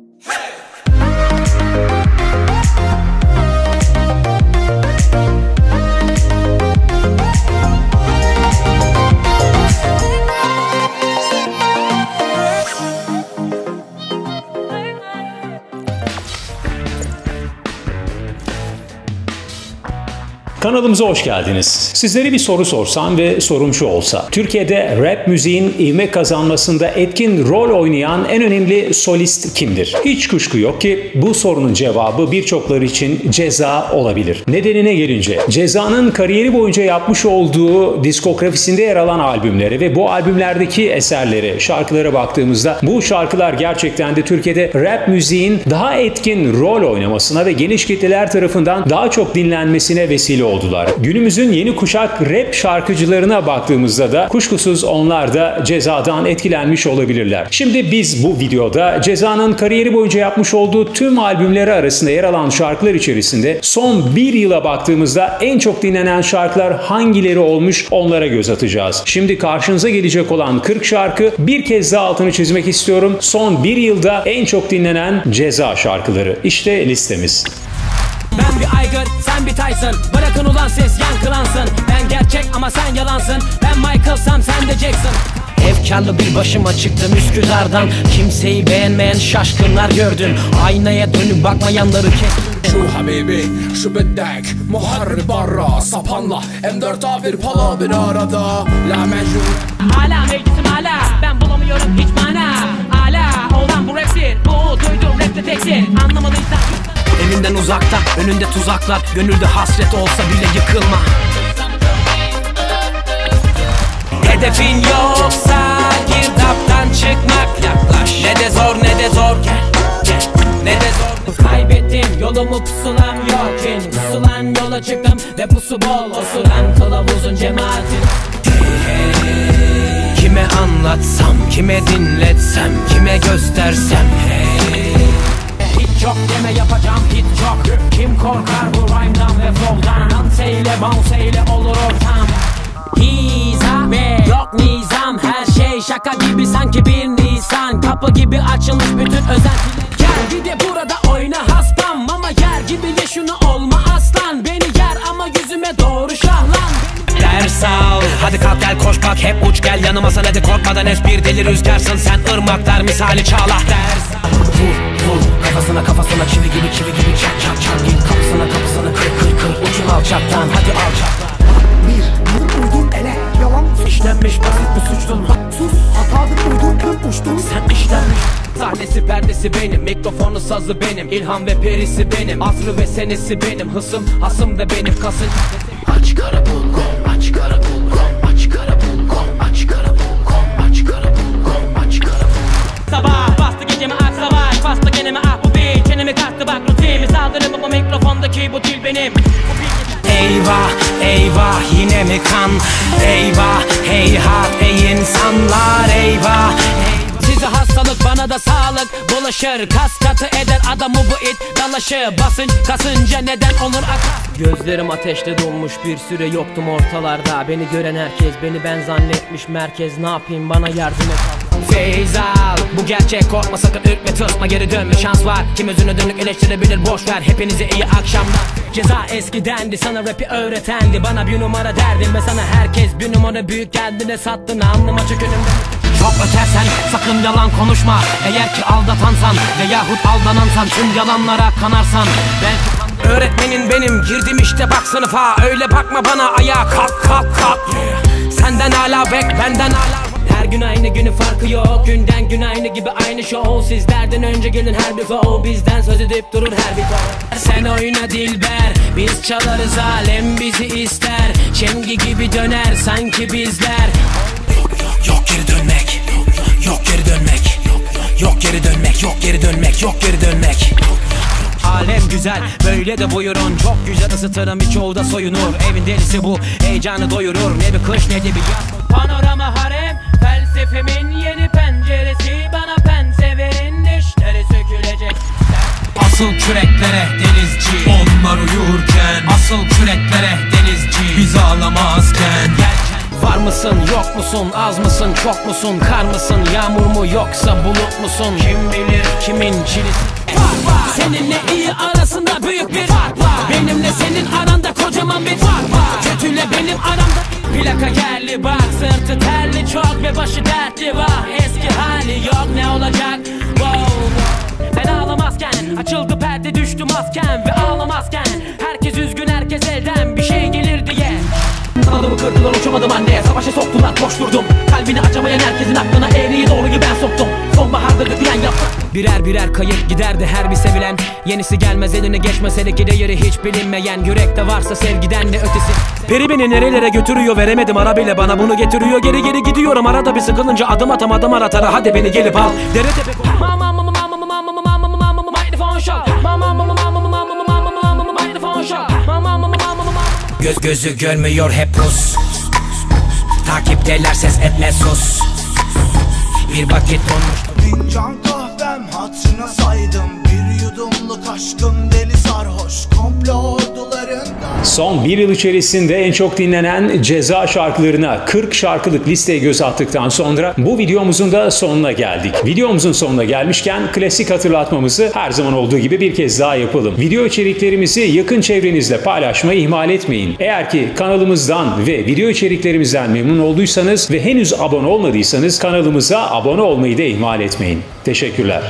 Hey! Kanalımıza hoş geldiniz. Sizlere bir soru sorsam ve sorum şu olsa. Türkiye'de rap müziğin ivme kazanmasında etkin rol oynayan en önemli solist kimdir? Hiç kuşku yok ki bu sorunun cevabı birçokları için ceza olabilir. Nedenine gelince Ceza'nın kariyeri boyunca yapmış olduğu diskografisinde yer alan albümleri ve bu albümlerdeki eserleri, şarkılara baktığımızda bu şarkılar gerçekten de Türkiye'de rap müziğin daha etkin rol oynamasına ve geniş kitleler tarafından daha çok dinlenmesine vesile oldu oldular. Günümüzün yeni kuşak rap şarkıcılarına baktığımızda da kuşkusuz onlar da cezadan etkilenmiş olabilirler. Şimdi biz bu videoda cezanın kariyeri boyunca yapmış olduğu tüm albümleri arasında yer alan şarkılar içerisinde son bir yıla baktığımızda en çok dinlenen şarkılar hangileri olmuş onlara göz atacağız. Şimdi karşınıza gelecek olan 40 şarkı bir kez daha altını çizmek istiyorum. Son bir yılda en çok dinlenen ceza şarkıları. İşte listemiz. Ben bir aygır sen bir Tyson. Bırakın ulan ses yankılansın. Ben gerçek ama sen yalansın. Ben Michael'sam sen de Jackson. Efkarlı bir başıma çıktım Üsküdar'dan. Kimseyi beğenmeyen şaşkınlar gördüm. Aynaya dönüp bakmayanları kestim şu habibi şu bedek Muharrib barra sapanla M4 A1 pala bir arada. La mecnun. Hala meclisim Evinden uzakta önünde tuzaklar. Gönülde hasret olsa bile yıkılma. Hedefin yoksa girdaptan çıkmak yaklaş. Ne de zor ne de zor gel gel. Ne de zor. Kaybettim yolumu pusulam yok benim Pusulan yola çıktım ve pusu bol Osuran kılavuzun cemaati. Kime anlatsam, kime dinletsem, kime göstersem hey Hiç yok deme yapacağım hiç çok Kim korkar bu rhyme'dan ve flow'dan Danse ile bounce ile olur ortam. Hiza ve yok nizam. Her şey şaka gibi sanki bir nisan. Kapı gibi açılmış bütün özentiler. Gel bir de burada oyna haspam Ama yer gibi ye şunu olma aslan. Beni yer ama yüzüme doğru şahlan. Ders al Hadi kalk gel koş bak hep uç gel yanıma sen. Hadi korkmadan bir deli rüzgarsın. Sen ırmaklar misali çağla. Ders al Vur vur kafasına kafasına çivi gibi çivi gibi çak çak çak. Git kapısına kapısına kır kır kır. Uçun alçaktan hadi alçaktan. Bir, bir uydun ele yalan. İşlenmiş basit bir suçtun. Sus hatadır uydun kırıp uçtun. Sen işlenmiş. Sahnesi perdesi benim. Mikrofonu sazı benim. İlham ve perisi benim. Asrı ve senesi benim. Hısım hasım da benim. Kasın. Aç kara bulgon Eyvah yine mi kan? Eyvah heyhat ey insanlar eyvah. Size hastalık bana da sağlık. Bulaşır Kas katı eder adamı bu it. Dalaşı Basınç kasınca neden olur akar Gözlerim ateşte dolmuş bir süre yoktum ortalarda. Beni gören herkes beni ben zannetmiş merkez. Ne yapayım bana yardım et Feyzal Bu gerçek. Korkma sakın ürkme tırsma geri dönme. Şans var. Kim özüne dönük eleştirebilir? Boş ver. Hepinize iyi akşamlar. Ceza eskidendi sana rapi öğretendi. Bana bir numara derdim ve sana herkes bir numara büyük kendine sattın Alnım açık önümde çok ötersen sakın yalan konuşma. Eğer ki aldatansan veyahut aldanansan Tüm yalanlara kanarsan. Belki Öğretmenin benim girdim işte bak sınıfa. Öyle bakma bana ayağa kalk kalk kalk. Senden hala bek benden hala gün aynı günü farkı yok. Günden gün aynı gibi aynı show. Sizlerden önce gelin her bir flow. Bizden söz edip durur her bir kol Sen oyna dilber. Biz çalarız alem bizi ister. Çengi gibi döner sanki bizler. Yok geri dönmek Yok geri dönmek. Yok geri dönmek Yok geri dönmek Yok geri dönmek Alem güzel böyle de buyurun. Çok güzel ısıtırım birçoğu da soyunur. Evin delisi bu heyecanı doyurur. Ne bir kış ne de bir yaz. Panorama harem Felsefemin yeni penceresi. Bana pense verin dişleri sökülecek. Asıl küreklere denizci. Onlar uyurken. Asıl küreklere denizci. Biz ağlamazken. Yelken Var mısın yok musun az mısın çok musun Kar mısın yağmur mu yoksa bulut musun? Kim bilir kimin çilesi Seninle iyi arasında büyük bir fark var. Benimle senin aranda kocaman bir fark var. Kötüyle benim aramda Plaka geldi bak. Sırtı terli çok ve başı dertli var. Eski hali yok ne olacak? Wow. Sen ağlamazken açıldı perde düştü masken Ve ağlamazken herkes üzgün herkes elden bir şey gelir diye. Kanadımı kırdılar uçamadım anne Savaşa soktular koşturdum. Kalbini açamayan herkesin aklına eğriyi doğruyu ben Birer birer kayıp giderdi her bir sevilen Yenisi gelmez eline geçmez hele ki değeri hiç bilinmeyen Yürekte varsa sevgiden ve ötesi Peri beni nerelere götürüyor veremedim arabayla bana bunu getiriyor Geri geri gidiyorum arada bir sıkılınca adım atamadım aratara Hadi beni gelip al Dere tepe Mama mama mama mama mama mama mama mama Microphone shot Mama mama mama mama mama mama mama mama Microphone shot Mama mama mama mama Göz gözü görmüyor hep pus Takipteler ses etme sus Bir vakit konmuş Fincan kahve kahvem hatırına saydım Bir yudumluk aşkım deli sarhoş. Komplo ordularından Son bir yıl içerisinde en çok dinlenen ceza şarkılarına 40 şarkılık listeye göz attıktan sonra bu videomuzun da sonuna geldik. Videomuzun sonuna gelmişken klasik hatırlatmamızı her zaman olduğu gibi bir kez daha yapalım. Video içeriklerimizi yakın çevrenizle paylaşmayı ihmal etmeyin. Eğer ki kanalımızdan ve video içeriklerimizden memnun olduysanız ve henüz abone olmadıysanız kanalımıza abone olmayı da ihmal etmeyin. Teşekkürler.